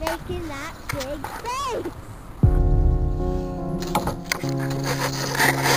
making that big face.